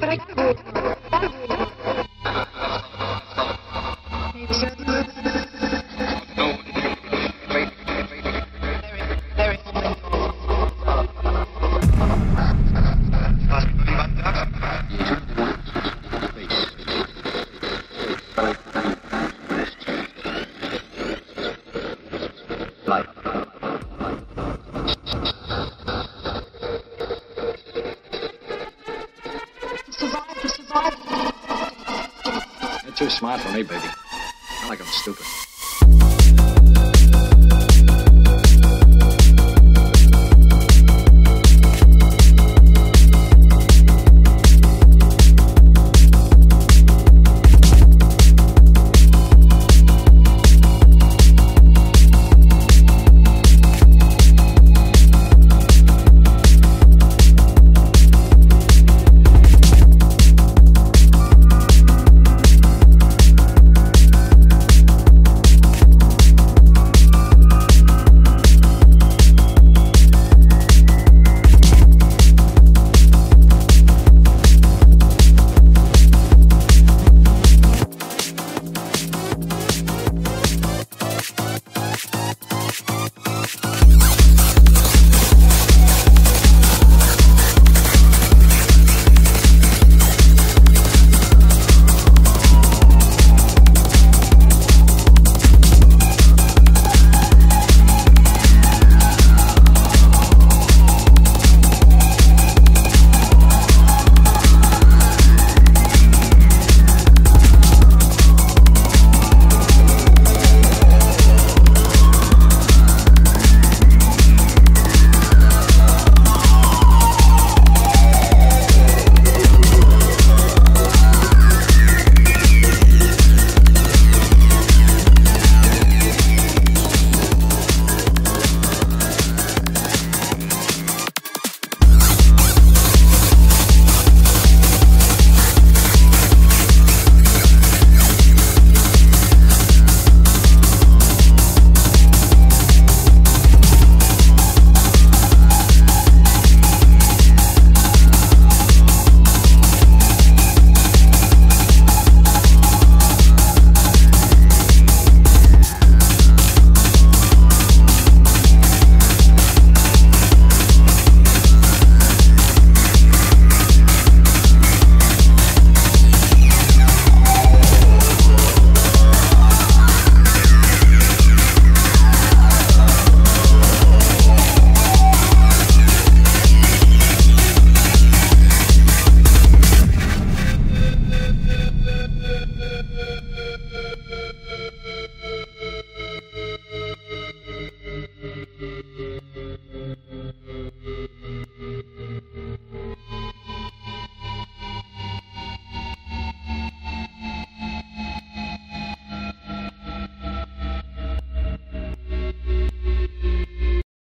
but I survive. You're too smart for me, baby. I like 'em stupid.